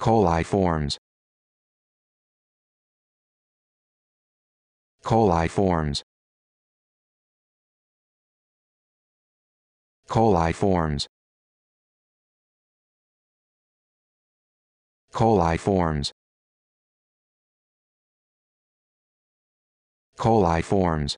coli forms. Coli forms. Coli forms. Coli forms. Coli forms.